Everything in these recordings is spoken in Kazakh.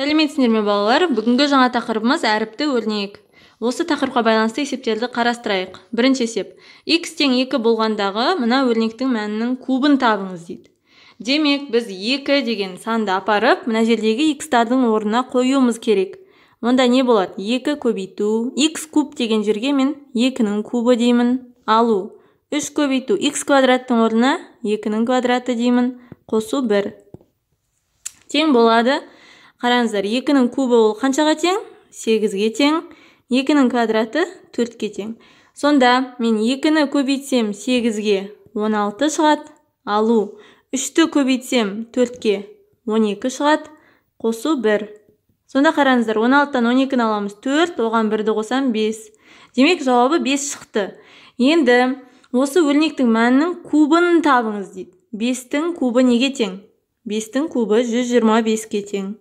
сәлеметсіңдер ме балалар? Бүгінгі жаңа тақырыбымыз әріпті өрнек осы тақырыпқа байланысты есептерді қарастырайық. Бірінші есеп. X тең 2 болғандағы мына өрнектің мәнінің кубын табыңыз дейді. Демек біз 2 деген санды апарып мына жердегі x-тардың орнына қоюымыз керек. Онда не болады? 2 көбейту. X куб деген жерге мен 2-нің кубы деймін. Алу. 3 көбейту. X квадраттың орнына 2-нің квадраты деймін. Қосу 1 тең болады. Қараңыздар екінің кубы ол қаншаға тең? сегізге тең. екінің квадраты төртке тең. Сонда мен екіні көбейтсем сегізге он алты шығады алу үшті көбейтсем төртке он екі шығады қосу бір. Сонда қараңыздар он алтыдан он екіні аламыз төрт оған бірді қосам бес. Демек жауабы бес шықты. Енді осы өрнектің мәнінің кубын табыңыз дейді. Бестің кубы неге тең? Бестің кубы жүз жиырма беске тең.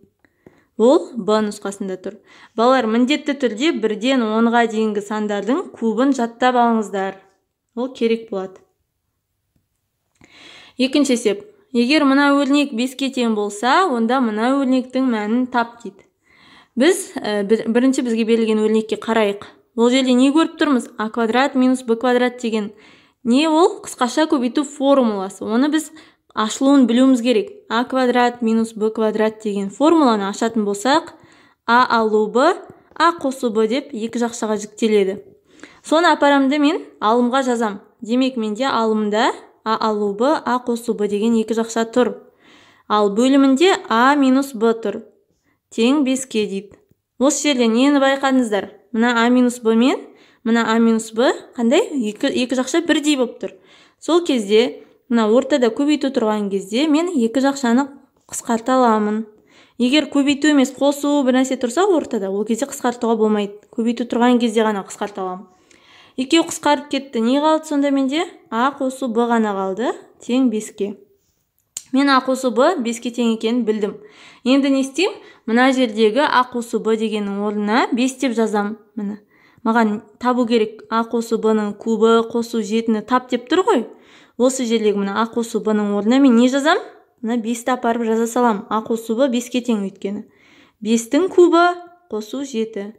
Ол б нұсқасында тұр. Балалар міндетті түрде бірден онға дейінгі сандардың кубын жаттап алыңыздар. Ол керек болады екінші есеп. Егер мына өрнек беске тең болса онда мына өрнектің мәнін тап дейді. Біз ә, бірінші бізге берілген өрнекке қарайық. Ол жерде не көріп тұрмыз? А квадрат минус б квадрат деген. Не ол? Қысқаша көбейту формуласы. Оны біз ашылуын білуіміз керек. А квадрат минус б квадрат деген формуланы ашатын болсақ а алу б а қосу б деп екі жақшаға жіктеледі. Соны апарамды мен алымға жазам. Демек менде алымда а алу б а қосу б деген екі жақша тұр. Ал бөлімінде а минус б тұр. Тең беске дейді. Осы жерде нені байқадыңыздар? Мына а минус б мен мына а минус б қандай? Екі, екі жақша бірдей болып тұр. Сол кезде мына ортада көбейту тұрған кезде мен екі жақшаны қысқарта аламын. Егер көбейту емес қосу бір нәрсе тұрса ортада ол кезде қысқартуға болмайды. Көбейту тұрған кезде ғана қысқарта аламын. Екеуі қысқарып кетті. Не қалды сонда менде? А қосу б ғана қалды тең беске. Мен а қосу б беске тең екенін білдім. Енді не істеймін? Мына жердегі а қосу б дегеннің орнына бес деп жазам. Міне маған табу керек. А қосу б ның кубы қосу жетіні тап деп тұр ғой. Осы жердегі мына қосу б ның орнына мен не жазам? Мына бесті апарып жаза салам. А қосу б беске тең өйткені. Бестің кубы қосу жеті.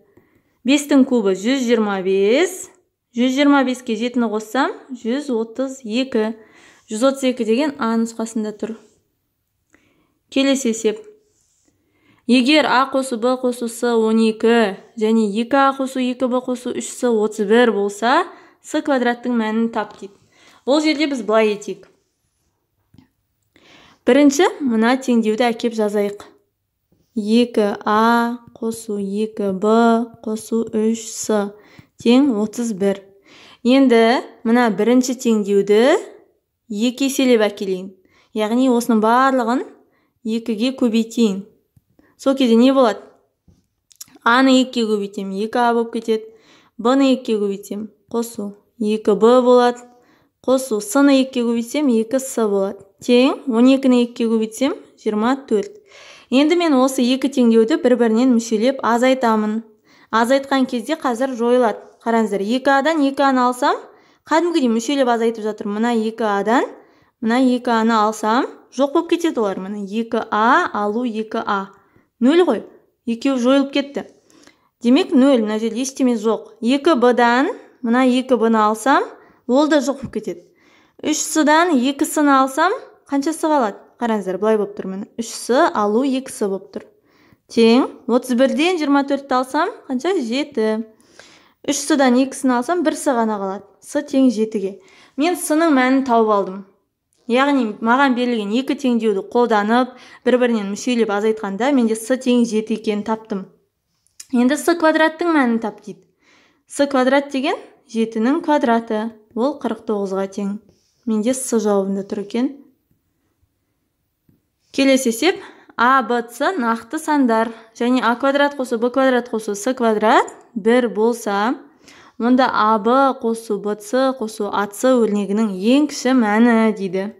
Бестің кубы жүз жиырма бес. Жүз жиырма беске жетіні қоссам жүз отыз екі. Жүз отыз екі деген а нұсқасында тұр. Келесі есеп. Егер а қосу б қосу с он екі және екі а қосу екі б қосу үш с отыз бір болса с квадраттың мәнін тап дейді. Ол жерде біз былай етейік. Бірінші мына теңдеуді әкеп жазайық. 2а қосу 2б қосу 3с тең 31 енді мына бірінші теңдеуді екі еселеп әкелейін. Яғни осының барлығын екіге көбейтейін. Сол кезде не болады? Аны екіге көбейтемін. Екі а болып кетеді. Б ны екіге көбейтсем қосу екі б болады. Қосу. С-ны екіге көбейтсем екі с болады. Тең 12-ні екіге көбейтсем 24 енді мен осы екі теңдеуді бір бірінен мүшелеп азайтамын. Азайтқан кезде қазір жойылады. Қараңыздар екі адан екі аны алсам кәдімгідей мүшелеп азайтып жатыр. Мына екі адан мына екі аны алсам жоқ болып кетеді олар. Міне екі а алу екі а. Нөл ғой. Екеуі жойылып кетті. Демек нөл. Мына жерде ештеме жоқ. Екі б-дан мына екі б-ны алсам ол да жоқ болып кетеді. Үш с-дан екі с-ны алсам қаншасы қалады қараңыздар былай болып тұр міне. Үш с алу екі с болып тұр. Тең отыз бірден жиырма төртті алсам қанша? жеті. Үш с-дан екісін алсам бір с ғана қалады. С тең жетіге. Мен с-ның мәнін тауып алдым. Яғни маған берілген екі теңдеуді қолданып бір бірінен мүшелеп азайтқанда менде с тең жеті екенін таптым. Енді с квадраттың мәнін тап дейді. С квадрат деген жетінің квадраты. Ол 49-ға тең. Менде с жауабында тұр екен. Келесі есеп. А б с нақты сандар. Және а квадрат қосу б квадрат қосу с квадрат бір болса онда а б қосу б с қосу а с өрнегінің ең кіші мәні дейді.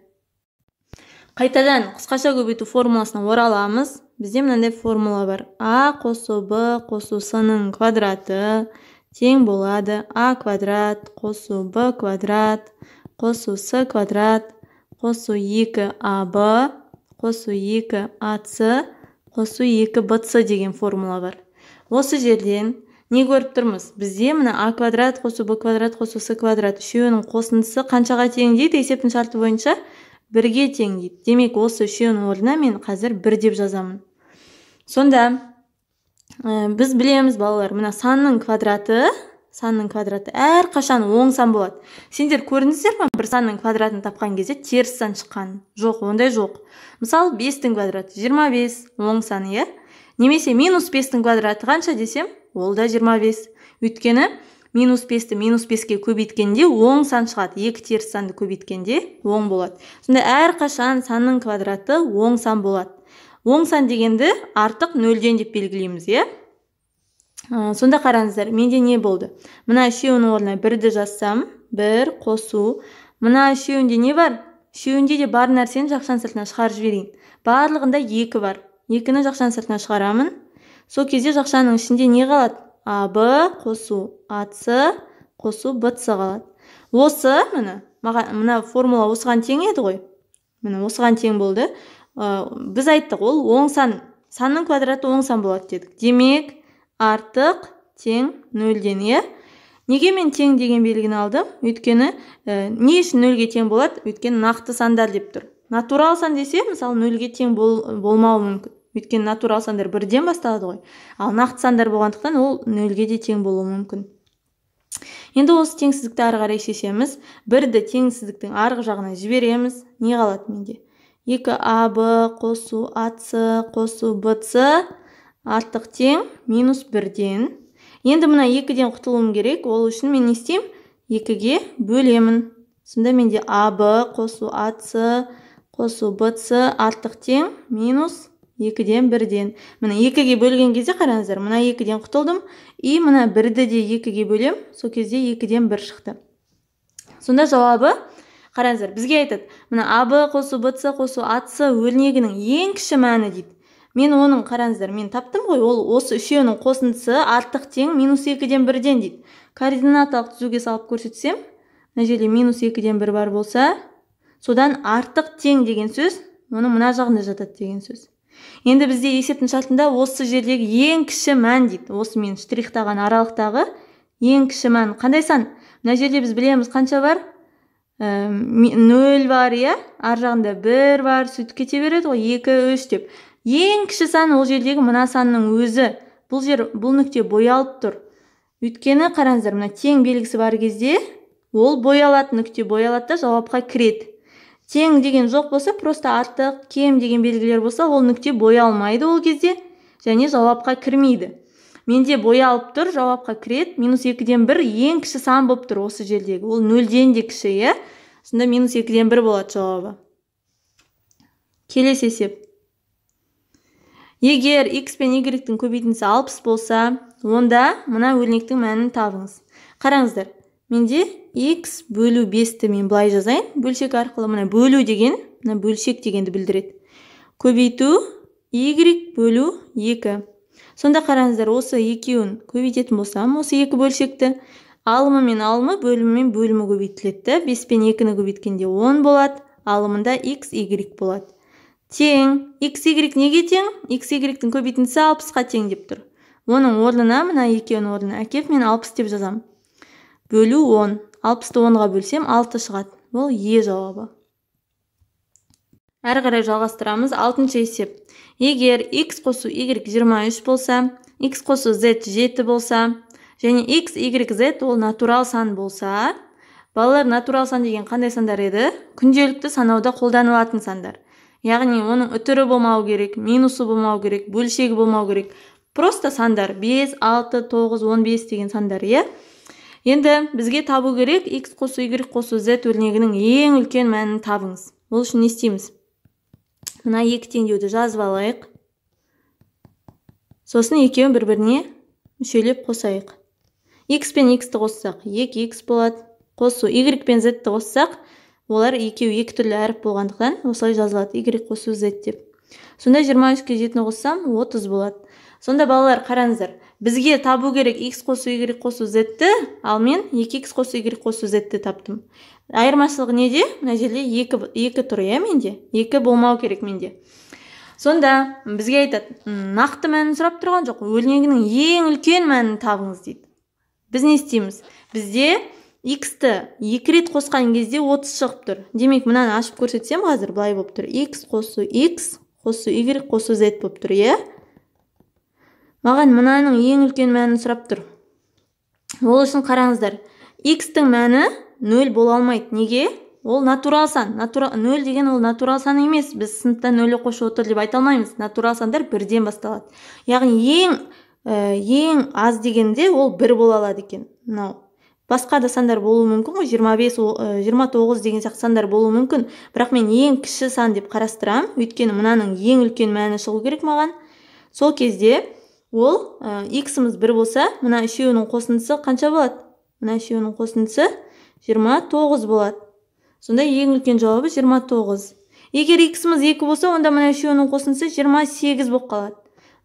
Қайтадан қысқаша көбейту формуласына ораламыз. Бізде мынандай формула бар. А қосу б қосу с ның квадраты тең болады. А квадрат қосу б квадрат қосу с квадрат қосу 2 аб қосу 2 ац қосу екі бц деген формула бар. Осы жерден не көріп тұрмыз? Бізде мына а квадрат қосу б квадрат қосу с квадрат үшеуінің қосындысы қаншаға тең дейді? Есептің шарты бойынша бірге тең дейді. Демек осы үшеуінің орнына мен қазір бір деп жазамын. Сонда ә, біз білеміз балалар мына санның квадраты санның квадраты әрқашан оң сан болады. Сендер көрдіңіздер ма бір санның квадратын тапқан кезде теріс сан шыққанын жоқ ондай жоқ. Мысалы бестің квадраты 25 оң сан иә? Немесе минус бестің квадраты қанша десем ол да 25 өйткені минус бесті минус беске көбейткенде оң сан шығады. Екі теріс санды көбейткенде оң болады. Сонда әрқашан санның квадраты оң сан болады. Оң сан дегенді артық нөлден деп белгілейміз иә? Ә, сонда қараңыздар менде не болды? Мына үшеуінің орнына бірді жазсам бір қосу. Мына үшеуінде не бар? Үшеуінде де бар нәрсені жақшаның сыртына шығарып жіберейін. Барлығында екі бар. Екіні жақшаның сыртына шығарамын. Сол кезде жақшаның ішінде не қалады? Аб қосу. Ац қосу бц қалады. Осы міне маған мына формула осыған тең еді ғой. Міне осыған тең болды. Біз айттық ол оң сан санның квадраты оң сан болады дедік. Демек артық тең нөлден иә? Неге мен тең деген белгіні алдым? Өйткені ә, не үшін нөлге тең болады? Өйткені нақты сандар деп тұр. Натурал сан десе мысалы нөлге тең бол, болмауы мүмкін. Өйткені натурал сандар бірден басталады ғой. Ал нақты сандар болғандықтан ол нөлге де тең болуы мүмкін. Енді осы теңсіздікті ары қарай шешеміз. Бірді теңсіздіктің арғы жағына жібереміз. Не қалады менде? Екі аб қосу ац қосу бц артық тең минус бірден. Енді мына екіден құтылуым керек. Ол үшін мен не істеймін? Екіге бөлемін. Сонда менде аб қосу ац қосу бц артық тең минус екіден бірден. Міне екіге бөлген кезде қараңыздар мына екіден құтылдым. И мына бірді де екіге бөлем. Сол кезде екіден бір шықты. Сонда жауабы қараңыздар бізге айтады мына аб қосу бц қосу ац өрнегінің ең кіші мәні дейді. Мен оның қараңыздар мен таптым ғой ол осы үшеуінің қосындысы артық тең минус екіден бірден дейді. Координаталық түзуге салып көрсетсем мына жерде минус екіден бір бар болса содан артық тең деген сөз оның мына жағында жатады деген сөз. Енді бізде есептің шартында осы жердегі ең кіші мән дейді. Осы мен штрихтаған аралықтағы ең кіші мән. Қандай сан? Мына жерде біз білеміз қанша бар? Нөл бар иә? Ар жағында бір бар сөйтіп кете береді ғой екі үш деп. Ең кіші сан ол жердегі мына санның өзі. Бұл жер бұл нүкте боялып тұр. Өйткені қараңыздар мына тең белгісі бар кезде ол боялады нүкте боялады да жауапқа кіреді. Тең деген жоқ болса просто артық кем деген белгілер болса ол нүкте боялмайды ол кезде және жауапқа кірмейді. Менде боялып тұр жауапқа кіреді. Минус екіден бір ең кіші сан болып тұр осы жердегі. Ол нөлден де кіші иә? Сонда минус екіден бір болады жауабы. Келесі есеп. Егер x пен y-тің көбейтіндісі алпыс болса онда мына өрнектің мәнін табыңыз. Қараңыздар менде x бөлу бесті мен былай жазайын. Бөлшек арқылы мына бөлу деген мына бөлшек дегенді білдіреді. Көбейту y бөлу екі. Сонда қараңыздар осы екеуін көбейтетін болсам осы екі бөлшекті алымы мен алымы бөлімі мен бөлімі көбейтіледі бес пен екіні көбейткенде он болады алымында x y болады. Тең x y неге тең? X y-тің көбейтіндісі алпысқа тең деп тұр. Оның орнына мына екеуінің орнына әкеп мен алпыс деп жазамын бөлу он. Алпысты онға бөлсем алты шығады. Ол е жауабы. Әрі қарай жалғастырамыз алтыншы есеп. Егер x қосу y 23 болса x қосу z 7 болса және x y z ол натурал сан болса балалар натурал сан деген қандай сандар еді? Күнделікті санауда қолданылатын сандар. Яғни оның үтірі болмау керек минусы болмау керек бөлшегі болмау керек. Просто сандар 5 6 9 15 деген сандар иә? Енді бізге табу керек x қосу y қосу z өрнегінің ең үлкен мәнін табыңыз. Ол үшін не істейміз? Мына екі теңдеуді жазып алайық. Сосын екеуін бір біріне мүшелеп қосайық. X пен x-ті қоссақ 2x болады. Қосу y пен z-ті қоссақ олар екеуі екі түрлі әріп болғандықтан осылай жазылады. Y қосу z деп. Сонда 23-ке жетіні қоссам 30 болады. Сонда балалар қараңыздар бізге табу керек x қосу y қосу z-ті ал мен 2x қосу y қосу z-ті таптым. Айырмашылығы неде? Мына жерде екі, екі тұр иә менде? Екі болмау керек менде. Сонда бізге айтады нақты мәнін сұрап тұрған жоқ өрнегінің ең үлкен мәнін табыңыз дейді. Біз не істейміз? Бізде x-ті екі рет қосқан кезде 30 шығып тұр. Демек мынаны ашып көрсетсем қазір былай болып тұр. X қосу x қосу y қосу z болып тұр иә? Маған мынаның ең үлкен мәнін сұрап тұр. Ол үшін қараңыздар x-тің мәні нөл бола алмайды. Неге? Ол натурал сан. Натура нөл деген ол натурал сан емес. Біз сыныпта нөлді қосып отыр деп айта алмаймыз. Натурал сандар бірден басталады. Яғни ең ә, ең аз дегенде ол бір бола алады екен. Мынау. Басқа да сандар болуы мүмкін ғой. Жиырма бес жиырма тоғыз деген сияқты сандар болуы мүмкін. Бірақ мен ең кіші сан деп қарастырамын. Өйткені мынаның ең үлкен мәні шығу керек маған. Сол кезде ол ә, иксіміз бір болса мына үшеуінің қосындысы қанша болады? Мына үшеуінің қосындысы жиырма тоғыз болады. Сонда ең үлкен жауабы 29 егер иксіміз 2 болса онда мына үшеуінің қосындысы 28 болып қалады.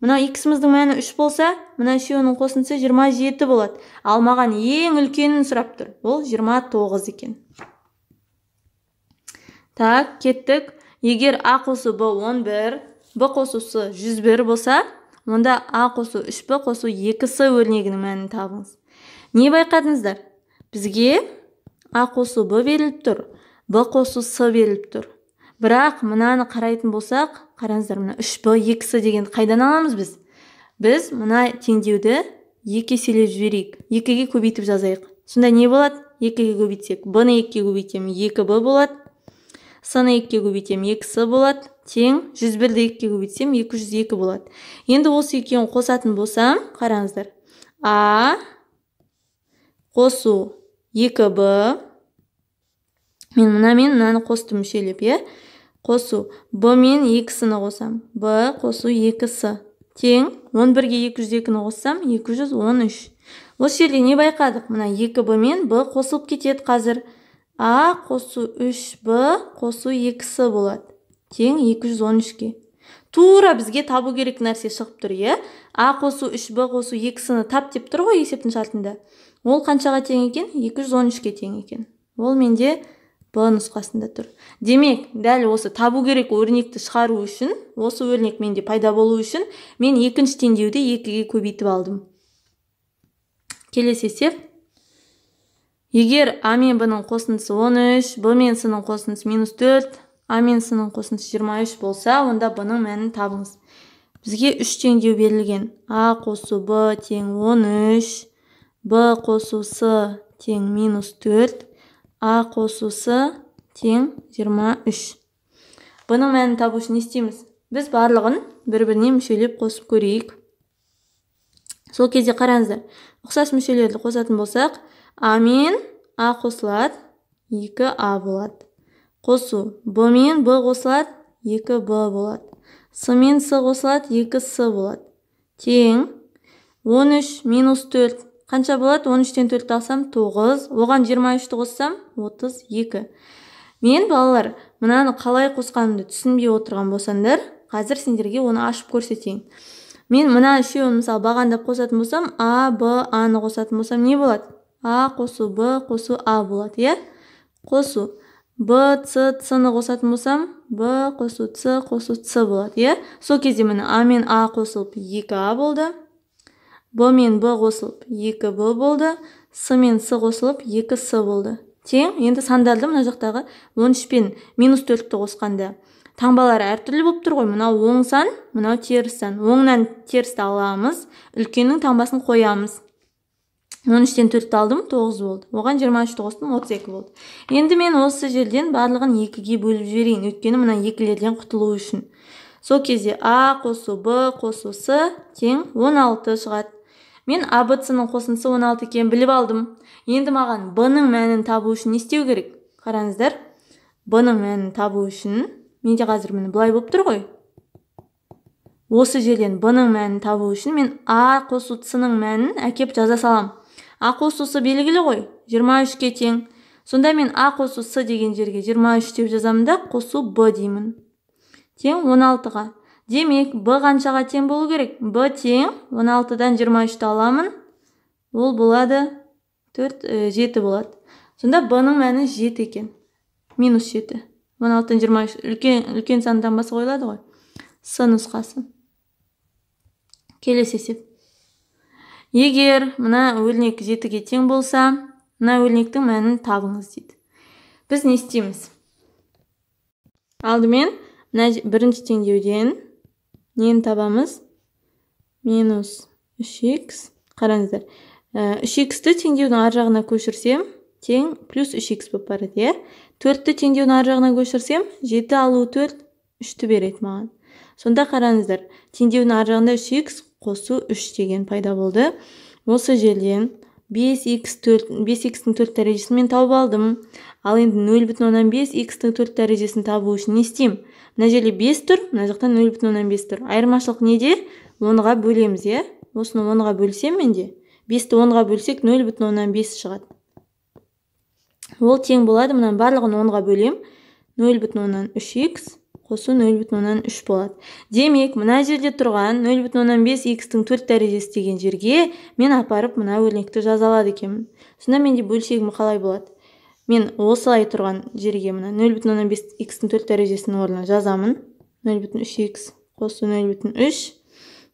Мына иксіміздің мәні 3 болса мына үшеуінің қосындысы 27 болады. Ал маған ең үлкенін сұрап тұр. Ол 29 екен. Так кеттік. Егер а қосу б 11 б қосу с 101 болса онда а қосу 3б қосу 2с өрнегінің мәнін табыңыз. Не байқадыңыздар? Бізге а қосу б беріліп тұр б қосу с беріліп тұр. Бірақ мынаны қарайтын болсақ қараңыздар мына үш б екі с дегенді қайдан аламыз біз? Біз мына теңдеуді екі еселеп жіберейік екіге көбейтіп жазайық. Сонда не болады? Екіге көбейтсек б ны екіге көбейтемін екі б болады. С ны екіге көбейтемін екі с болады тең жүз бірді екіге көбейтсем екі жүз екі болады. Енді осы екеуін қосатын болсам қараңыздар. А қосу екі б мен мынамен мынаны қостым мүшелеп иә? Қосу б мен екісіні қосам. Б қосу екі с тең 11-ге 202-ні қоссам 213 осы жерде не байқадық? Мына 2 б мен б қосылып кетеді қазір. А қосу 3 б қосу 2 с болады. Тең 213-ге тура бізге табу керек нәрсе шығып тұр иә? А қосу 3 б қосу 2 сыны тап деп тұр ғой есептің шартында. Ол қаншаға тең екен? 213-ке тең екен. Ол менде б нұсқасында тұр. Демек дәл осы табу керек өрнекті шығару үшін осы өрнек менде пайда болу үшін мен екінші теңдеуді екіге көбейтіп алдым. Келесі есеп. Егер а мен б ның қосындысы 13 б мен с ның қосындысы минус 4 а мен с ның қосындысы 23 болса онда б ның мәнін табыңыз. Бізге үш теңдеу берілген. А қосу б тең 13 б қосу с тең минус 4 а қосусы тең 23 бұның мәнін табу үшін не істейміз? Біз барлығын бір біріне мүшелеп қосып көрейік. Сол кезде қараңыздар ұқсас мүшелерді қосатын болсақ а мен а қосылады 2 а болады қосу. Б мен б қосылады 2 б болады с мен с қосылады 2 с болады тең. 13 минус 4 қанша болады 13-тен 4 алсам 9 оған 23-ті қоссам 32 мен балалар мынаны қалай қосқанымды түсінбей отырған болсаңдар қазір сендерге оны ашып көрсетейін. Мен мына үшеуін мысалы бағандап қосатын болсам а б аны қосатын болсам не болады? А қосу б қосу а болады иә? Қосу. Б ц ц ны қосатын болсам б қосу ц қосу ц болады иә? Сол кезде міне а мен а қосылып 2 а болды. Б мен б қосылып 2 б болды. С мен с қосылып 2 с болды. Тең? Енді сандарды мына жақтағы 13 пен минус 4-ті қосқанда. Таңбалары әртүрлі болып тұр ғой. Мынау оң сан мынау теріс сан. Оңнан терісті аламыз үлкеннің таңбасын қоямыз. 13-тен 4 алдым 9 болды. Оған 23-ті қостым 32 болды. Енді мен осы жерден барлығын екіге бөліп жіберейін. Өйткені мына екілерден құтылу үшін. Сол кезде а қосу б қосу с тең 16 шығады. Мен абц ның қосындысы 16 екенін біліп алдым. Енді маған б ның мәнін табу үшін не істеу керек? Қараңыздар. Б ның мәнін табу үшін менде қазір міне былай болып тұр ғой. Осы жерден б ның мәнін табу үшін мен а қосу с ның мәнін әкеп жаза салам. А қосу с белгілі ғой 23-ке тең. Сонда мен а қосу с деген жерге 23 деп жазамын да қосу б деймін. Тең 16-ға демек б қаншаға тең болу керек? Б тең 16-дан 23-ті аламын. Ол болады 4 7 болады. Сонда б ның мәні 7 екен. Минус 7 16-дан 23 үлкен үлкен сан таңбасы қойылады ғой. С нұсқасы. Келесі есеп. Егер мына өрнек жетіге тең болса мына өрнектің мәнін табыңыз дейді. Біз не істейміз? Алдымен мына бірінші теңдеуден нені табамыз? Минус үш х қараңыздар үш х теңдеудің ар жағына көшірсем тең плюс үш х болып барады иә? Төртті теңдеудің ар жағына көшірсем жеті алу төрт үшті береді маған. Сонда қараңыздар теңдеудің ар жағында үш х қосу 3 деген пайда болды. Осы жерден 5x4 5x-тің 4 дәрежесін мен тауып алдым. Ал енді 0,5x-тің 4 дәрежесін табу үшін не істеймін мына жерде 5 тұр мына жақта 0,5 тұр. Айырмашылық неде? 10-ға бөлеміз иә? Осыны оныға бөлсем менде? 5-ті 10-ға бөлсек 0,5 шығады. Ол тең болады мұнан барлығын онға бөлем. 0.3x қосу нөл бүтін оннан үш болады. Демек мына жерде тұрған нөл бүтін оннан бес х-тің төрт дәрежесі деген жерге мен апарып мына өрнекті жаза алады екенмін. Сонда менде бөлшегім қалай болады? Мен осылай тұрған жерге мына нөл бүтін оннан бес х-тің төрт дәрежесінің орнына жазамын. нөл бүтін үш х қосу нөл бүтін үш.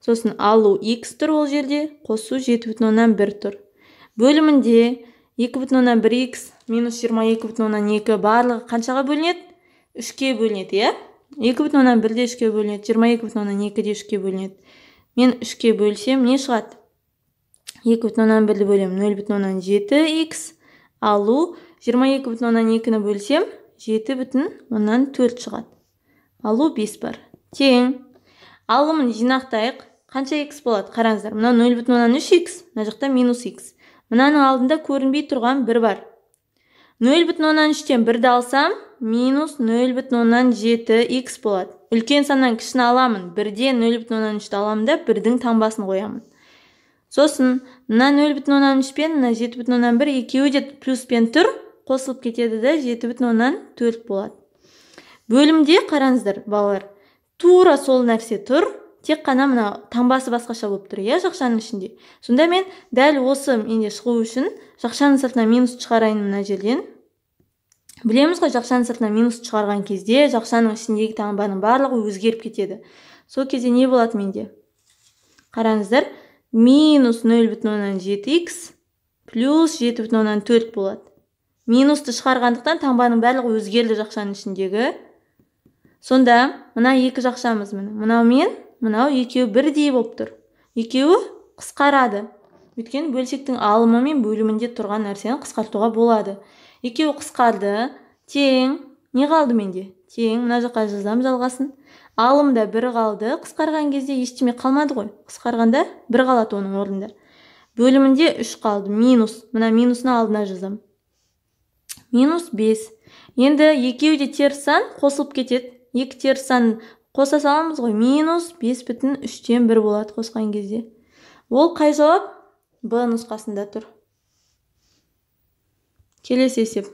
Сосын алу х тұр ол жерде қосу жеті бүтін оннан бір тұр. Бөлімінде екі бүтін оннан бір х минус жиырма екі бүтін оннан екі барлығы қаншаға бөлінеді? Үшке бөлінеді иә? Екі бүтін оннан бір де үшке бөлінеді жиырма екі бүтін оннан екі де үшке бөлінеді. Мен үшке бөлсем не шығады? Екі бүтін оннан бірді бөлемін нөл бүтін оннан жеті х алу жиырма екі бүтін оннан екіні бөлсем жеті бүтін оннан төрт шығады. Алу бес бар. Тең. Алымын жинақтайық. Қанша х болады? Қараңыздар мынау нөл бүтін оннан үш х мына жақта минус х мынаның алдында көрінбей тұрған бір бар. Нөл бүтін оннан үштен бірді алсам минус нөл бүтін болады. Үлкен саннан кішіні аламын бірден нөл бүтін оннан үшті аламын да бірдің таңбасын қоямын. Сосын мына нөл бүтін оннан үш пен мына жеті бүтін оннан бір екеуі де плюспен тұр қосылып кетеді да жеті бүтін оннан төрт болады. Бөлімде қараңыздар балалар тура сол нәрсе тұр тек қана мына таңбасы басқаша болып тұр иә жақшаның ішінде. Сонда мен дәл осы менде шығу үшін жақшаның сыртына минус шығарайын мына жерден. Білеміз ғой жақшаның сыртына минус шығарған кезде жақшаның ішіндегі таңбаның барлығы өзгеріп кетеді. Сол кезде не болады менде? Қараңыздар минус нөл бүтін оннан жеті х плюс жеті бүтін оннан төрт болады. Минусты шығарғандықтан таңбаның барлығы өзгерді жақшаның ішіндегі. Сонда мына екі жақшамыз міне. Мынау мен мынау екеуі бірдей болып тұр. Екеуі қысқарады. Өйткені бөлшектің алымы мен бөлімінде тұрған нәрсені қысқартуға болады. Екеуі қысқарды. Тең. Не қалды менде? Тең. Мына жаққа жазамын жалғасын. Алымда бір қалды. Қысқарған кезде ештеме қалмады ғой. Қысқарғанда бір қалады оның орнында. Бөлімінде үш қалды. Минус. Мына минусны алдына жазамын минус бес. Енді екеуі де теріс сан қосылып кетеді. Екі теріс сан қоса саламыз ғой. Минус бес бүтін үштен бір болады қосқан кезде. Ол қай жауап? Б нұсқасында тұр. Келесі есеп.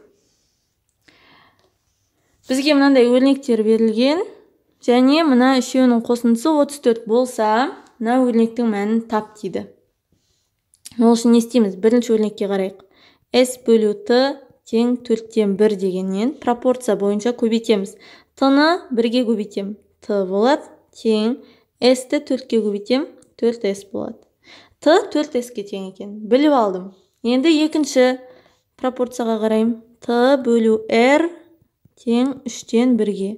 Бізге мынандай өрнектер берілген және мына үшеуінің қосындысы 34 болса мына өрнектің мәнін тап дейді. Ол үшін не істейміз? Бірінші өрнекке қарайық. С бөлу т тең төрттен бір дегеннен пропорция бойынша көбейтеміз. Т ны бірге көбейтемін т болады тең. С-ті төртке көбейтем төрт с болады. Т төрт с-ке тең екен. Біліп алдым. Енді екінші пропорцияға қараймын. Т бөлу r тең үштен бірге.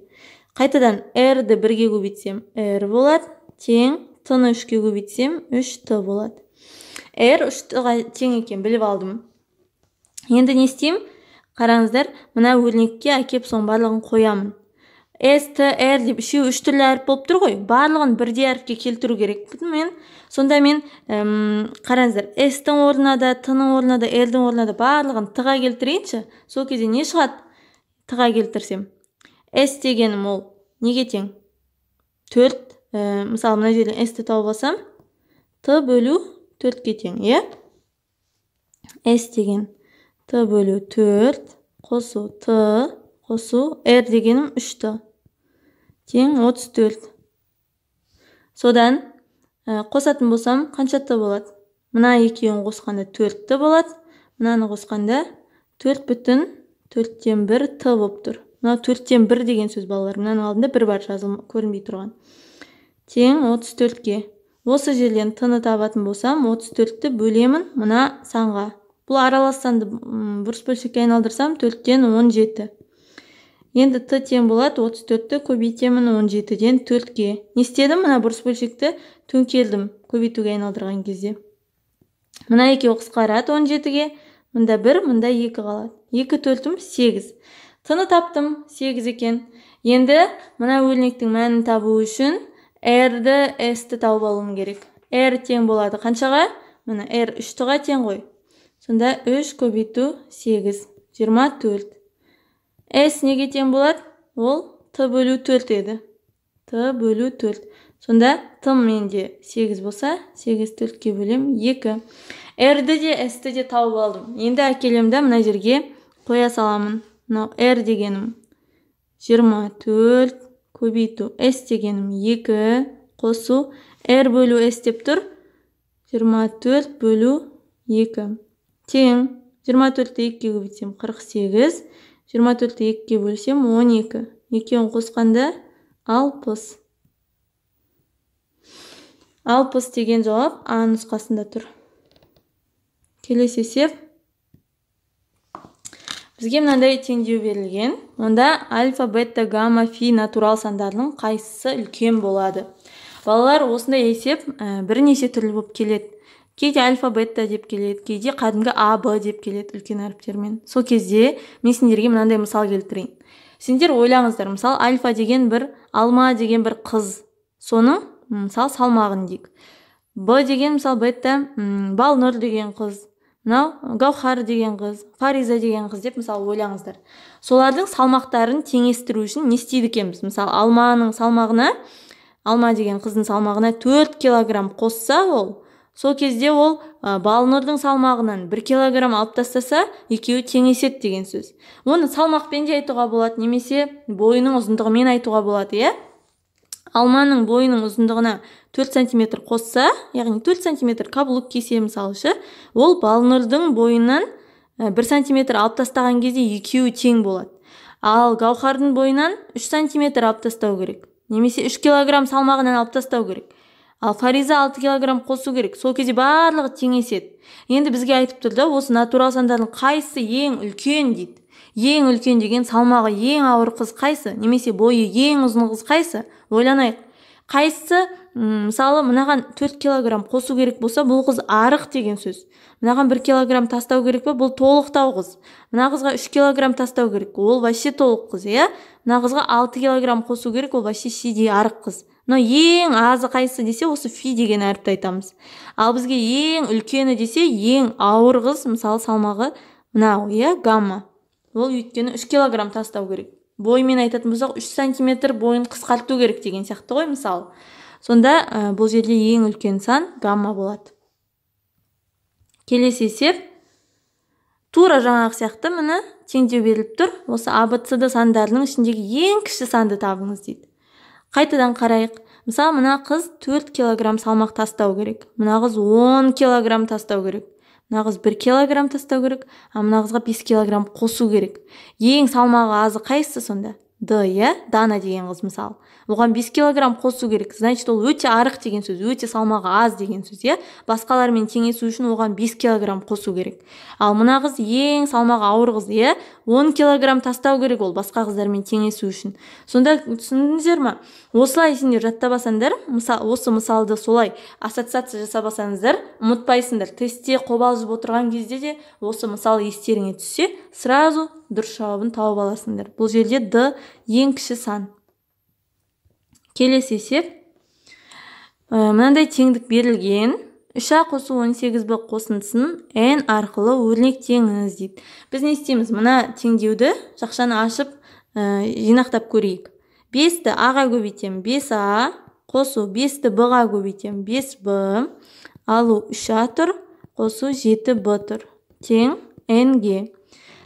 Қайтадан r-ді бірге көбейтсем r болады. Тең т-ны үшке көбейтсем үш т болады. R үш т-ға тең екен біліп алдым. Енді не істеймін? Қараңыздар мына өрнекке әкеп соның барлығын қоямын. С т р деп үшеуі үш түрлі әріп болып тұр ғой барлығын бірдей әріпке келтіру керек мен сонда мен қараңыздар с тің орнына да т ның орнына да р дің орнына да барлығын т ға келтірейінші сол кезде не шығады т ға келтірсем с дегенім ол неге тең төрт ә, мысалы мына жерден с ті тауып алсам т бөлу төртке тең иә с деген т бөлу төрт қосу т қосу r дегенім үш т тең 34 содан ә, қосатын болсам қанша т болады? Мына екеуін қосқанда 4 т болады. Мынаны қосқанда 4 бүтін 4-тен 1 т болып тұр. Мына 4-тен 1 деген сөз балалар. Мынаның алдында бір бар жазылым көрінбей тұрған. Тең 34-ке осы жерден т-ны табатын болсам 34-ті бөлемін мына санға. Бұл аралас санды бұрыс бөлшекке айналдырсам 4-тен 17 енді т тең болады 34-ті көбейтемін 17-ден 4-ке не істедім мына бұрыс бөлшекті? Төңкердім көбейтуге айналдырған кезде. Мына екеуі қысқарады 17-ге мында 1 мында 2 қалады. 2 төртім 8 т-ны таптым 8 екен. Енді мына өрнектің мәнін табу үшін r-ді s-ті тауып алуым керек. R тең болады қаншаға? Міне r үштіға тең ғой. Сонда 3 көбейту 8 24 s неге тең болады ол т бөлу 4 еді т бөлу 4 сонда тым менде 8 болса 8 4-ке бөлем 2 r-ді де s-ті де тауып алдым енді әкелем да мына жерге қоя саламын мынау r дегенім 24 көбейту s дегенім 2 қосу r бөлу s деп тұр 24 бөлу 2 тең 24-ті 2-ге көбейтсем 48 24-ті 2-ге бөлсем 12 екеуін қосқанда 60 60 деген жауап а нұсқасында тұр. Келесі есеп. Бізге мынандай теңдеу берілген. Онда альфа бета гамма фи натурал сандарының қайсысы үлкен болады? Балалар осындай есеп ә, бірнеше түрлі болып келеді. Кейде альфа бета деп келеді кейде кәдімгі а б деп келеді үлкен әріптермен. Сол кезде мен сендерге мынандай мысал келтірейін. Сендер ойлаңыздар мысалы альфа деген бір алма деген бір қыз. Соның мысалы салмағын дейік. Б деген мысалы бета балнұр деген қыз мынау гаухар деген қыз фариза деген қыз деп мысалы ойлаңыздар. Солардың салмақтарын теңестіру үшін не істейді екенбіз? Мысалы алманың салмағына алма деген қыздың салмағына 4 килограмм қосса ол сол кезде ол ә, балнұрдың салмағынан 1 килограмм алып тастаса екеуі теңеседі деген сөз. Оны салмақпен де айтуға болады немесе бойының ұзындығымен айтуға болады иә? Алманың бойының ұзындығына 4 сантиметр қосса яғни 4 сантиметр каблук кисе мысалы ше ол балнұрдың бойынан 1 сантиметр алып тастаған кезде екеуі тең болады. Ал гаухардың бойынан 3 сантиметр алып тастау керек немесе 3 килограмм салмағынан алып тастау керек. Ал фариза 6 килограмм қосу керек. Сол кезде барлығы теңеседі. Енді бізге айтып тұр да осы натурал сандардың қайсысы ең үлкен дейді. Ең үлкен деген салмағы ең ауыр қыз қайсы? Немесе бойы ең ұзын қыз қайсы? Ойланайық. Қайсысы мысалы мынаған 4 килограмм қосу керек болса бұл қыз арық деген сөз. Мынаған 1 килограмм тастау керек па? Бұл толықтау қыз. Мына қызға 3 килограмм тастау керек. Ол вообще толық қыз иә? Мына қызға 6 килограмм қосу керек ол вообще шидей арық қыз. Мынау ең азы қайсысы десе осы фи деген әріпті айтамыз. Ал бізге ең үлкені десе ең ауыр қыз мысалы салмағы мынау иә гамма. Ол өйткені үш килограмм тастау керек. Боймен айтатын болсақ үш сантиметр бойын қысқарту керек деген сияқты ғой мысалы. Сонда ә, бұл жерде ең үлкен сан гамма болады. Келесі есеп. Тура жаңағы сияқты міне теңдеу беріліп тұр. Осы абцд сандарының ішіндегі ең кіші санды табыңыз дейді. Қайтадан қарайық. Мысалы мына қыз 4 килограмм салмақ тастау керек. Мына қыз 10 килограмм тастау керек. Мына қыз бір килограмм тастау керек а мына қызға бес килограмм қосу керек. Ең салмағы азы қайсысы сонда? Д иә дана деген қыз мысалы оған 5 килограмм қосу керек. Значит ол өте арық деген сөз өте салмағы аз деген сөз иә? Басқалармен теңесу үшін оған 5 килограмм қосу керек. Ал мына қыз ең салмағы ауыр қыз иә? 10 килограмм тастау керек ол басқа қыздармен теңесу үшін. Сонда түсіндіңіздер ма? Осылай сендер жаттап мысал, осы мысалды солай ассоциация жасап алсаңыздар ұмытпайсыңдар. Тестте қобалжып отырған кезде де осы мысал естеріңе түссе сразу дұрыс жауабын тауып аласыңдар. Бұл жерде д ең кіші сан. Келесі есеп ә, мынандай теңдік берілген. Үш а қосу 18 б қосындысын n арқылы өрнек теңіңіз дейді. Біз не істейміз? Мына теңдеуді жақшаны ашып ә, жинақтап көрейік. Бесті аға көбейтемін бес а қосу бесті б-ға көбейтемін бес б алу үш а тұр қосу жеті б тұр. Тең n-ге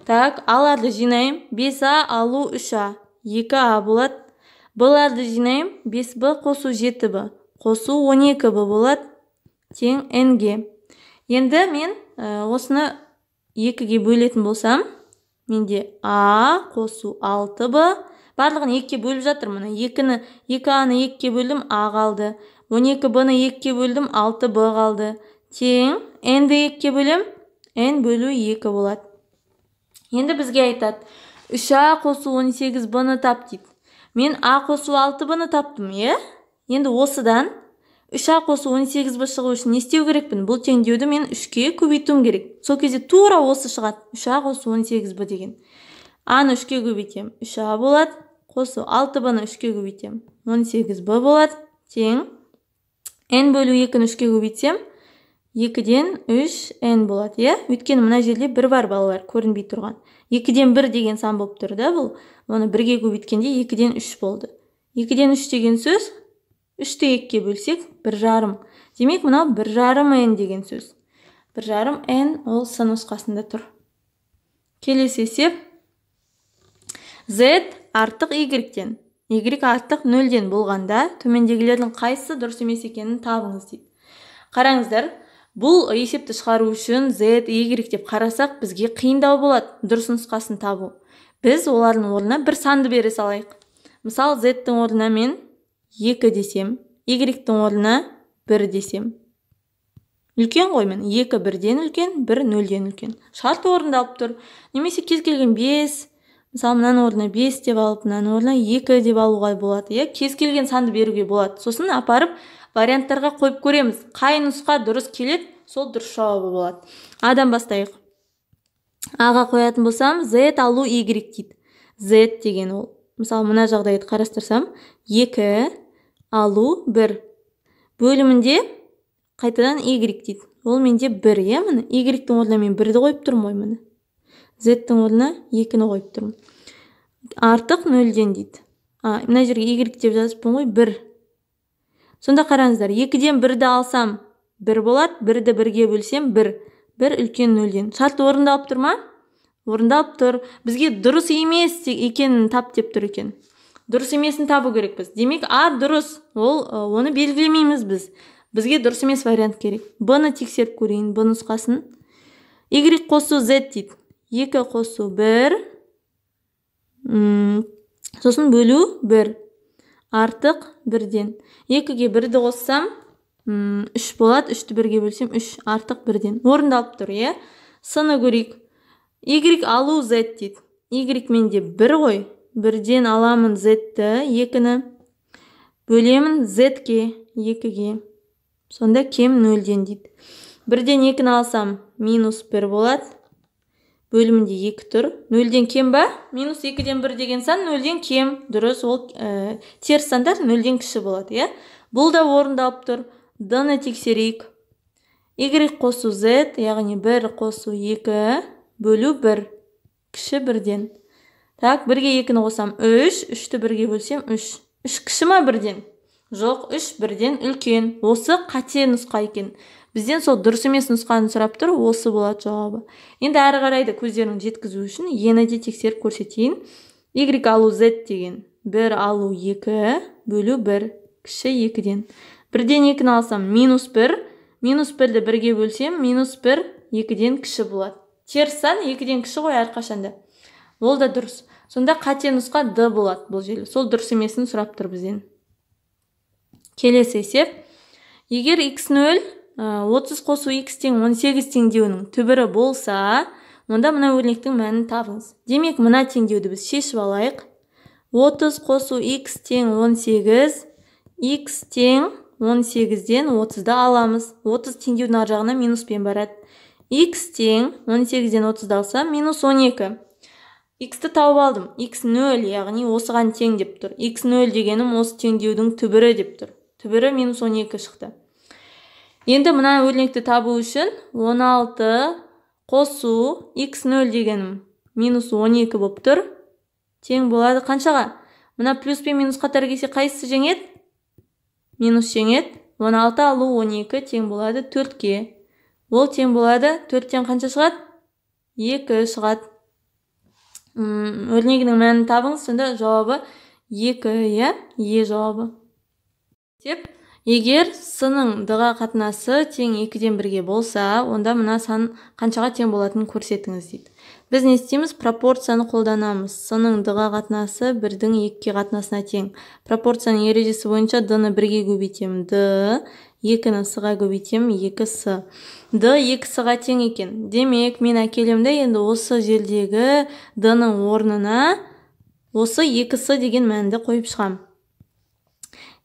так аларды жинаймын 5а алу 3а 2а болады быларды жинаймын 5б қосу 7б қосу 12б болады тең n-ге енді мен ә, осыны екіге бөлетін болсам менде а қосу 6б барлығын екіге бөліп жатыр мына екіні екі аны екіге бөлдім а қалды. Он екі б ны екіге бөлдім алты б қалды. Тең n ді екіге бөлем. N бөлу екі болады енді бізге айтады үш а қосу он сегіз б ны тап дейді. Мен а қосу алты б ны таптым иә енді осыдан үш а қосу он сегіз б шығу үшін не істеу керекпін? Бұл теңдеуді мен үшке көбейтуім керек. Сол кезде тура осы шығады. Үш а қосу он сегіз б деген. Аны үшке көбейтемін үш а болады. Қосу алты б ны үшке көбейтемін он сегіз б болады. Тең. N бөлу екіні үшке көбейтсем екіден үш n болады иә? Өйткені мына жерде бір бар балалар көрінбей тұрған. Екіден бір деген сан болып тұр да бұл. Оны бірге көбейткенде екіден үш болды. Екіден үш деген сөз үшті екіге бөлсек бір жарым. Демек мынау бір жарым n деген сөз. Бір жарым n ол с нұсқасында тұр. Келесі есеп. Z артық y-тен y артық нөлден болғанда төмендегілердің қайсысы дұрыс емес екенін табыңыз дейді. Қараңыздар бұл есепті шығару үшін z y деп қарасақ бізге қиындау болады дұрыс нұсқасын табу. Біз олардың орнына бір санды бере салайық. Мысалы z-тің орнына мен екі десем y-тің орнына бір десем. Үлкен ғой мен екі бірден үлкен бір нөлден үлкен. Шарт орындалып тұр. Немесе кез келген бес мысалы мынаның орнына бес деп алып мынаның орнына екі деп алуға болады. Иә кез келген санды беруге болады. Сосын апарып варианттарға қойып көреміз. Қай нұсқа дұрыс келеді сол дұрыс жауабы болады. Адан бастайық. Аға қоятын болсам z алу y дейді. Z деген ол. Мысалы мына жағдайды қарастырсам екі алу бір. Бөлімінде қайтадан y дейді. Ол менде бір иә міне? Y-тің орнына мен бірді қойып тұрмын ғой міне? Z-тің орнына екіні қойып тұрмын. Артық нөлден дейді. А мына жерге y деп жазыппын ғой бір. Сонда қараңыздар екіден бірді алсам бір болады бірді бірге бөлсем бір. Бір үлкен нөлден. Шарт орындалып тұр ма? Орындалып тұр. Бізге дұрыс емес екенін тап деп тұр екен. Дұрыс емесін табу керекпіз. Демек а дұрыс. Ол оны белгілемейміз біз. Бізге дұрыс емес вариант керек. Б ны тексеріп көрейін б нұсқасын. Y қосу z дейді. Екі қосу бір. Сосын бөлу бір. Артық бірден. Екіге бірді қоссам үш болады. Үшті бірге бөлсем үш артық бірден. Орындалып тұр иә? Сыны көрейік. Y алу z дейді. Y менде бір ғой. Бірден аламын z-ті екіні. Бөлемін z-ке екіге. Сонда кем нөлден дейді. Бірден екіні алсам минус бір болады. Бөлімінде екі тұр. Нөлден кем ба? Минус екіден бір деген сан нөлден кем. Дұрыс ол ә, теріс сандар нөлден кіші болады иә? Бұл да орындалып тұр. Д ны тексерейік. Y қосу z яғни бір қосу екі бөлу бір. Кіші бірден. Так бірге екіні қосам үш үшті бірге бөлсем үш. Үш кіші ма бірден? Жоқ үш бірден үлкен. Осы қате нұсқа екен. Бізден сол дұрыс емес нұсқаны сұрап тұр осы болады жауабы. Енді әрі қарай да көздерін жеткізу үшін ені де тексеріп көрсетейін. Y алу z деген бір алу екі бөлу бір кіші екіден. Бірден екіні алсам минус бір минус бірді бірге бөлсем минус бір екіден кіші болады. Теріс сан екіден кіші ғой әрқашанда ол да дұрыс. Сонда қате нұсқа д болады бұл жерде. Сол дұрыс емесін сұрап тұр бізден. Келесі есеп. Егер x нөл отыз қосу x тең он сегіз теңдеуінің түбірі болса онда мына өрнектің мәнін табыңыз. Демек мына теңдеуді біз шешіп алайық. 30 қосу x тең 18 x тең 18-ден 30-ды аламыз. 30 теңдеудің ар жағына минуспен барады. X тең 18-ден 30-ды алсам минус 12 x-ті тауып алдым. X 0 яғни осыған тең деп тұр. X 0 дегенім осы теңдеудің түбірі деп тұр. Түбірі минус 12 шықты. Енді мына өрнекті табу үшін 16 қосу x0 дегенім минус 12 болып тұр тең болады қаншаға мына плюс пен минус қатар келсе қайсысы жеңеді минус жеңеді 16 алу 12 тең болады 4-ке ол тең болады 4-тен қанша шығады 2 шығады өрнегінің мәнін табыңыз сонда жауабы 2 иә е жауабы деп егер с-ның д-ға қатынасы тең екіден бірге болса онда мына сан қаншаға тең болатынын көрсетіңіз дейді. Біз не істейміз? Пропорцияны қолданамыз. С-ның д-ға қатынасы бірдің екіге қатынасына тең. Пропорцияның ережесі бойынша д-ны бірге көбейтемін. д екіні с-ға көбейтемін екі с. д екі с-ға тең екен. Демек мен әкелемін да енді осы жердегі д-ның орнына осы екі с деген мәнді қойып шығамын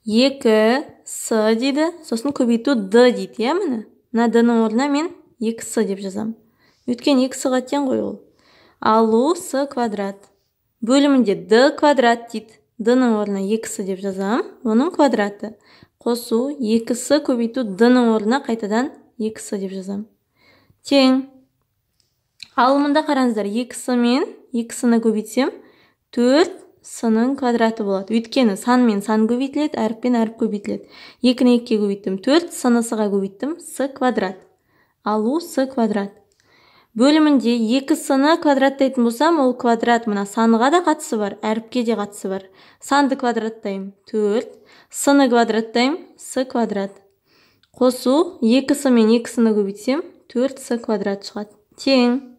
екі с дейді. Сосын көбейту д дейді иә міне? Мына д-ның орнына мен екі с деп жазамын. Өйткені екі с-ға тең ғой ол. Алу с квадрат. Бөлімінде д квадрат дейді. д-ның орнына екі с деп жазамын. Оның квадраты. Қосу екі с көбейту д-ның орнына қайтадан екі с деп жазамын. Тең. Ал мында қараңыздар екі с мен екі с-ны көбейтсем төрт с-ның квадраты болады. Өйткені сан мен сан көбейтіледі әріп пен әріп көбейтіледі екіні екіге көбейттім төрт с-ны с-ға көбейттім с квадрат. Алу с квадрат. Бөлімінде екі с-ны квадраттайтын болсам ол квадрат мына санға да қатысы бар әріпке де қатысы бар. Санды квадраттаймын. Төрт. С-ны квадраттаймын. С квадрат. Қосу екі с мен екі с-ны көбейтсем төрт с квадрат шығады. Тең.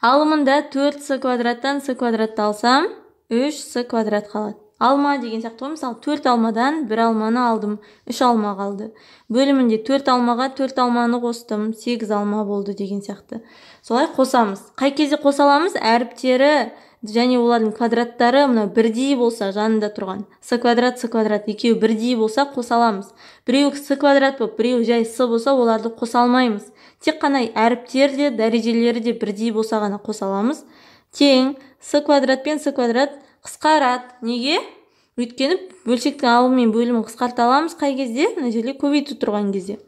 Ал мында төрт с квадраттан с квадратты алсам үш с квадрат қалады. Алма деген сияқты ғой мысалы төрт алмадан бір алманы алдым үш алма қалды. Бөлімінде төрт алмаға төрт алманы қостым сегіз алма болды деген сияқты. Солай қосамыз. Қай кезде қоса аламыз? Әріптері және олардың квадраттары мына бірдей болса жанында тұрған. С квадрат с квадрат екеуі бірдей болса қоса аламыз. Біреуі с квадрат болып біреуі жай с болса оларды қоса алмаймыз. Тек қана әріптер де дәрежелері де бірдей болса ғана қоса аламыз. Тең с квадрат пен с квадрат қысқарады неге? Өйткені бөлшектің алым мен бөлімін қысқарта аламыз қай кезде? Мына жерде көбейту тұрған кезде.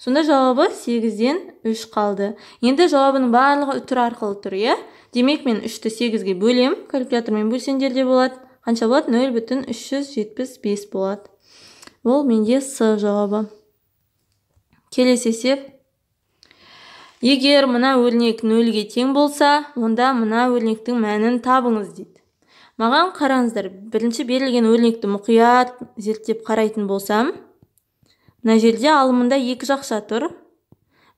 Сонда жауабы сегізден үш қалды. Енді жауабының барлығы үтір арқылы тұр иә? Демек мен үшті сегізге бөлем. Калькулятормен бөлсеңдер де болады. Қанша болады? Нөл бүтін үш жүз жетпіс бес болады. Ол менде с жауабы. Келесі есеп егер мына өрнек нөлге тең болса онда мына өрнектің мәнін табыңыз дейді. Маған қараңыздар бірінші берілген өрнекті мұқият зерттеп қарайтын болсам мына жерде алымында екі жақша тұр.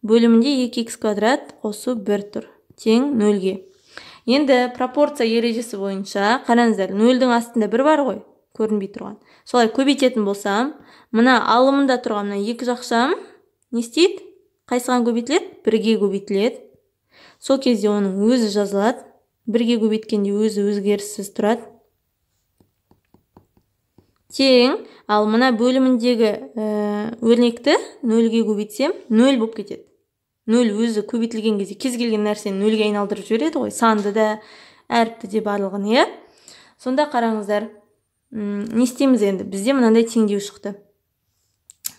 Бөлімінде екі х квадрат қосу бір тұр. Тең нөлге. Енді пропорция ережесі бойынша қараңыздар нөлдің астында бір бар ғой көрінбей тұрған. Солай көбейтетін болсам мына алымында тұрған мына екі жақшам не істейді? Қайсыған көбейтіледі бірге көбейтіледі сол кезде оның өзі жазылады. Бірге көбейткенде өзі өзгеріссіз тұрады. Тең ал мына бөліміндегі ә, өрнекті нөлге көбейтсем нөл болып кетеді. Нөл өзі көбейтілген кезде кез келген нәрсені нөлге айналдырып жібереді ғой. Санды да әріпті де барлығын иә. Сонда қараңыздар не істейміз енді? Бізде мынандай теңдеу шықты.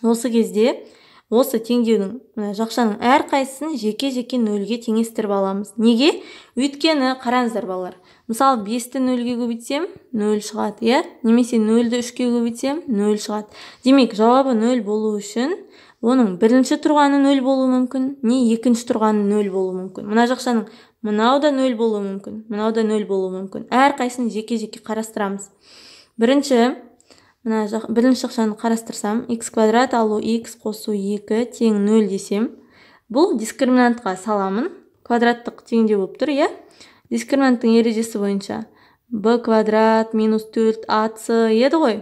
Осы кезде осы теңдеудің мына жақшаның әрқайсысын жеке жеке нөлге теңестіріп аламыз. Неге? Өйткені қараңыздар балалар мысалы бесті нөлге көбейтсем нөл шығады иә? Немесе нөлді үшке көбейтсем нөл шығады. Демек жауабы нөл болу үшін оның бірінші тұрғаны нөл болуы мүмкін не екінші тұрғаны нөл болуы мүмкін. Мына жақшаның мынау да нөл болуы мүмкін мынау да нөл болуы мүмкін. Әрқайсысын жеке жеке қарастырамыз. Бірінші мына жақ, бірінші жақшаны қарастырсам x квадрат алу x қосу 2 тең нөл десем бұл дискриминантқа саламын. Квадраттық теңдеу болып тұр иә? Дискриминанттың ережесі бойынша b квадрат минус 4 ac еді ғой?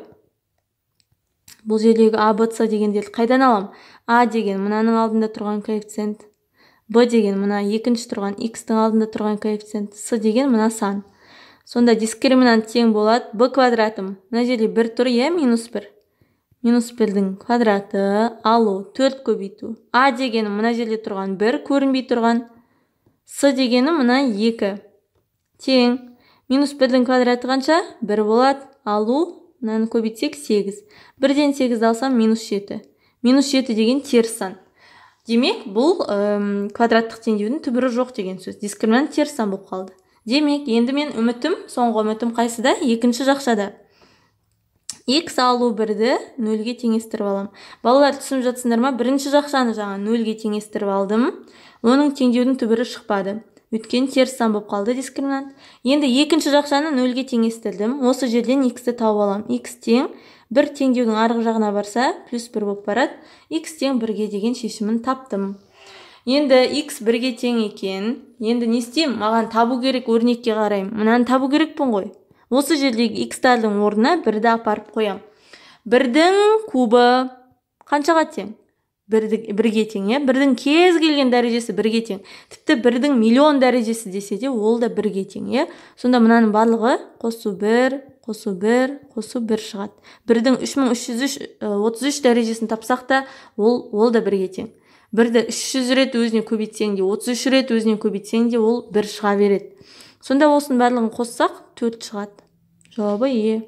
Бұл жердегі абц дегендерді қайдан аламын? А деген мынаның алдында тұрған коэффициент б деген мына екінші тұрған x-тің алдында тұрған коэффициент с деген мына сан. Сонда дискриминант тең болады. Б квадратым. Мына жерде бір тұр иә? Минус бір. Минус бірдің квадраты алу төрт көбейту. А дегені мына жерде тұрған бір көрінбей тұрған. С дегені мына екі. Тең. Минус бірдің квадраты қанша? Бір болады. Алу мынаны көбейтсек сегіз. Бірден сегізді алсам минус жеті. Минус жеті деген теріс сан. Демек бұл квадраттық теңдеудің түбірі жоқ деген сөз. Дискриминант теріс сан болып қалды. Демек енді мен үмітім соңғы үмітім қайсыда? Екінші жақшада. X алу бірді нөлге теңестіріп аламын балалар түсініп жатсыңдар ма? Бірінші жақшаны жаңа нөлге теңестіріп алдым. Оның теңдеудің түбірі шықпады. Өйткені теріс сан болып қалды дискриминант. Енді екінші жақшаны нөлге теңестірдім. Осы жерден x-ті тауып аламын x тең бір теңдеудің арғы жағына барса плюс бір болып барады. X тең бірге деген шешімін таптым. Енді x бірге тең екен. Енді не істеймін? Маған табу керек өрнекке қараймын. Мынаны табу керекпін ғой. Осы жердегі x-тардың орнына бірді апарып қоямын бірдің кубы қаншаға тең? Бірге тең иә? Бірдің кез келген дәрежесі бірге тең. Тіпті бірдің миллион дәрежесі десе де ол да бірге тең иә? Сонда мынаның барлығы қосу бір қосу бір қосу бір шығады. Бірдің үш мың үш жүз үш отыз үш дәрежесін тапсақ та ол ол да бірге тең. Бірді үш жүз рет өзіне көбейтсең де отыз үш рет өзіне көбейтсең де ол бір шыға береді. Сонда осының барлығын қоссақ төрт шығады. Жауабы е.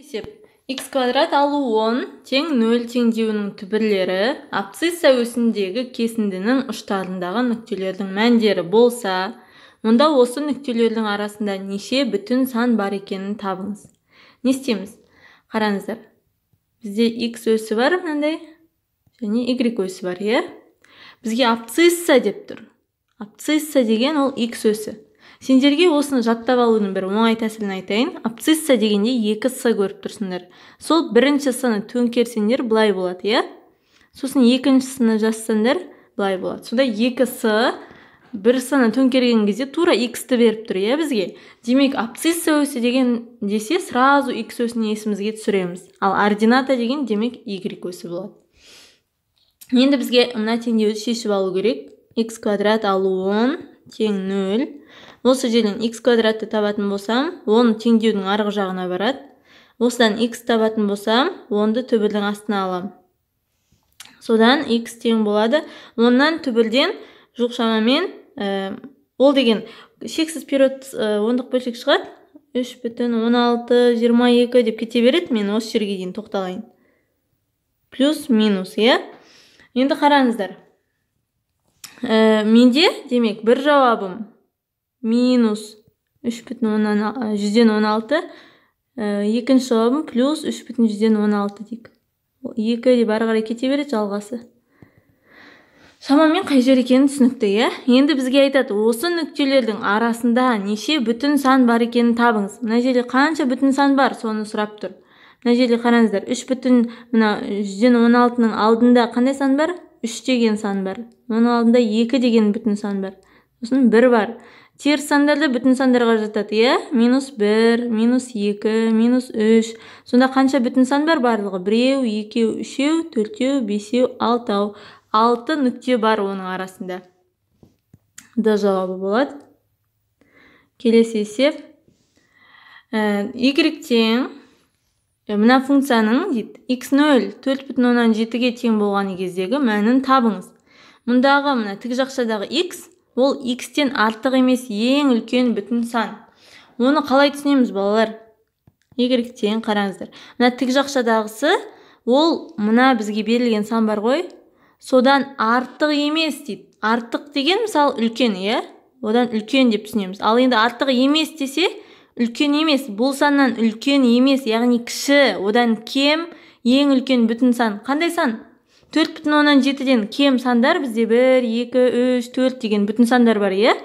Есеп. X квадрат алу 10 тең 0 теңдеуінің түбірлері абсцисса өсіндегі кесіндінің ұштарындағы нүктелердің мәндері болса онда осы нүктелердің арасында неше бүтін сан бар екенін табыңыз. Не істейміз? Қараңыздар. Бізде x өсі бар мынандай? Және y өсі бар иә? Бізге абсцисса деп тұр. Абсцисса деген ол x өсі. Сендерге осыны жаттап алудың бір оңай тәсілін айтайын. Абсцисса дегенде екі с көріп тұрсыңдар. Сол бірінші сыны төңкерсеңдер былай болады иә? Сосын екіншісіні жазсаңдар былай болады. Сонда екі с бір сыны төңкерген кезде тура х-ті беріп тұр иә бізге? Демек абсцисса өсі деген десе сразу x өсін есімізге түсіреміз. Ал ордината деген демек y өсі болады. Енді бізге мына теңдеуді шешіп алу керек. X квадрат алу 10 тең 0 осы жерден x квадратты табатын болсам 10 теңдеудің арғы жағына барады. Осыдан x табатын болсам 10-ды түбірдің астына аламын содан x тең болады. Оннан түбірден жоқ шамамен ә, ол деген шексіз период ә, ондық бөлшек шығады. Үш бүтін он алты жиырма екі деп кете береді. Мен осы жерге дейін тоқталайын. Плюс минус иә? Енді қараңыздар. Ә, менде демек бір жауабым минус үш бүтін оннан жүзден он алты. Екінші жауабым плюс үш бүтін жүзден он алты дейік. Екі деп ары қарай кете береді жалғасы. Шамамен қай жер екені түсінікті иә? Енді бізге айтады осы нүктелердің арасында неше бүтін сан бар екенін табыңыз. Мына жерде қанша бүтін сан бар соны сұрап тұр. Мына жерде қараңыздар үш бүтін мына жүзден он алтының алдында қандай сан бар? Үш деген сан бар. Оның алдында екі деген бүтін сан бар. Сосын бір бар. Теріс сандар бүтін сандарға жатады иә? Минус бір минус екі минус үш. Сонда қанша бүтін сан бар барлығы? Біреу екеу үшеу төртеу бесеу алтау. Алты нүкте бар оның арасында. Д жауабы болады. Келесі есеп. Y тең мына функцияның дейді x нөл төрт бүтін жетіге тең болған кездегі мәнін табыңыз мұндағы мына тік жақшадағы x ол x-тен артық емес ең үлкен бүтін сан оны қалай түсінеміз балалар y тең қараңыздар мына тік жақшадағысы ол мына бізге берілген сан бар ғой содан артық емес дейді артық деген мысалы үлкен иә одан үлкен деп түсінеміз ал енді артық емес десе үлкен емес бұл саннан үлкен емес яғни кіші одан кем ең үлкен бүтін сан. Қандай сан? Төрт бүтін оннан жетіден кем сандар бізде бір екі үш төрт деген бүтін сандар бар иә?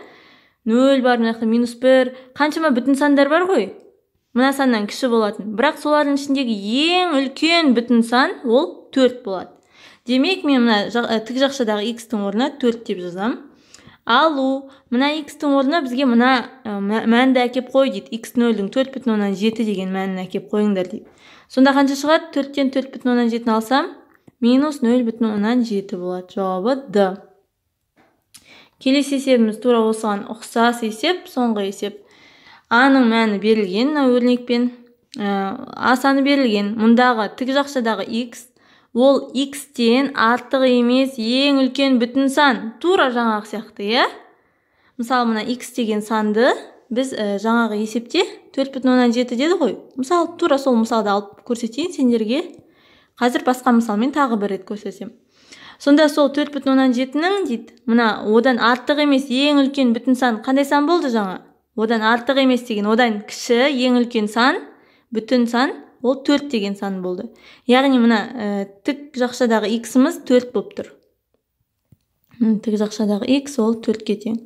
Нөл бар мына жақта минус бір. Қаншама бүтін сандар бар ғой? Мына саннан кіші болатын. Бірақ солардың ішіндегі ең үлкен бүтін сан ол төрт болады. Демек мен мына тік жақшадағы x-тің орнына төрт деп жазамын алу мына x-тің орнына бізге мына мәнді әкеп қой дейді. X нөлдің төрт бүтін оннан жеті деген мәнін әкеп қойыңдар дейді. Сонда қанша шығады? төрттен төрт бүтін оннан жетіні алсам минус нөл бүтін оннан жеті болады. Жауабы д. Келесі есебіміз тура осыған ұқсас есеп соңғы есеп. Аның мәні берілген мына өрнекпен. Ә, а саны берілген. Мұндағы тік жақшадағы x ол x-тен артық емес ең үлкен бүтін сан. Тура жаңағы сияқты иә? Мысалы мына x деген санды біз ә, жаңағы есепте төрт бүтін оннан жеті деді ғой. Мысалы тура сол мысалды алып көрсетейін сендерге. Қазір басқа мысалмен тағы бір рет көрсетсем. Сонда сол төрт бүтін оннан жетінің дейді. Мына одан артық емес ең үлкен бүтін сан қандай сан болды жаңа? Одан артық емес деген одан кіші ең үлкен сан бүтін сан ол төрт деген сан болды. Яғни мына ә, тік жақшадағы иксіміз төрт болып тұр. Тік жақшадағы x ол төртке тең.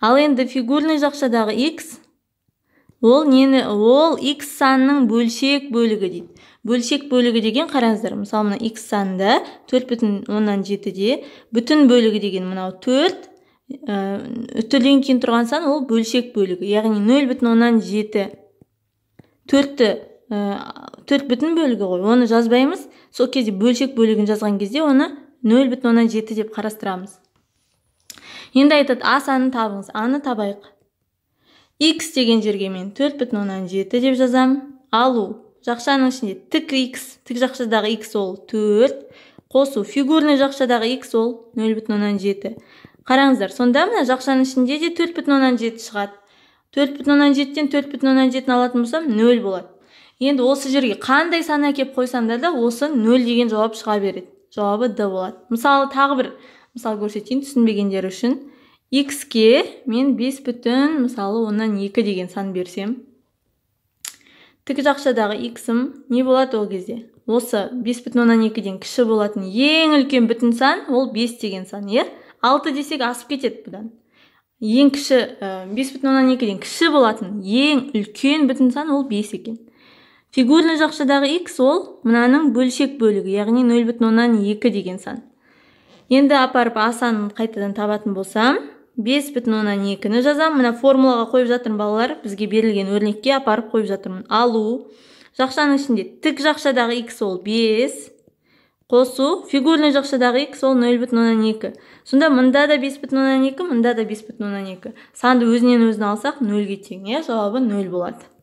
Ал енді фигурный жақшадағы x ол нені ол x санның бөлшек бөлігі дейді. Бөлшек бөлігі деген қараңыздар мысалы мына x санында төрт бүтін оннан жетіде бүтін бөлігі деген мынау төрт үтірден кейін тұрған сан ол бөлшек бөлігі. Яғни нөл бүтін оннан жеті төртті төрт бүтін бөлігі ғой. Оны жазбаймыз. Сол кезде бөлшек бөлігін жазған кезде оны нөл бүтін оннан жеті деп қарастырамыз. Енді айтады а санын табыңыз. Аны табайық. X деген жерге мен төрт бүтін оннан жеті деп жазамын алу. Жақшаның ішінде тік x тік жақшадағы x ол төрт. Қосу. Фигурный жақшадағы x ол нөл бүтін оннан жеті. Қараңыздар сонда мына жақшаның ішінде де төрт бүтін оннан жеті шығады. Төрт бүтін оннан жетіден төрт бүтін оннан жетіні алатын болсам нөл болады. Енді осы жерге қандай сан әкеліп қойсаңдар да осы нөл деген жауап шыға береді. Жауабы д болады. Мысалы тағы бір мысал көрсетейін түсінбегендер үшін. X-ке мен бес бүтін мысалы оннан екі деген сан берсем. Тік жақшадағы м не болады ол кезде? Осы бес бүтін оннан екіден кіші болатын ең үлкен бүтін сан ол бес деген сан иә? Алты десек асып кетеді бұдан. Ең кіші бес бүтін оннан екіден кіші болатын ең үлкен бүтін сан ол бес екен. Фигурный жақшадағы x ол мынаның бөлшек бөлігі яғни нөл бүтін оннан екі деген сан. Енді апарып а қайтадан табатын болсам бес бүтін оннан екіні жазамын мына формулаға қойып жатырмын балалар бізге берілген өрнекке апарып қойып жатырмын. Алу. Жақшаның ішінде тік жақшадағы x ол бес. Қосу. Фигурный жақшадағы x ол нөл бүтін оннан екі. Сонда мында да бес бүтін оннан екі мында да бес бүтін оннан екі. Санды өзінен өзіне алсақ нөлге тең иә? Жауабы нөл болады.